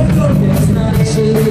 Без наших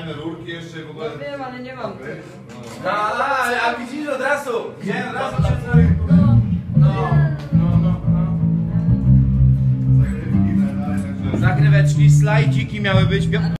jeszcze w ogóle... No wiem, ale nie mam tego. No, a, a widzisz od razu. Nie, od razu się zrobi. No. No, no, no, no. Także- Zagryweczki, slajdziki miały być.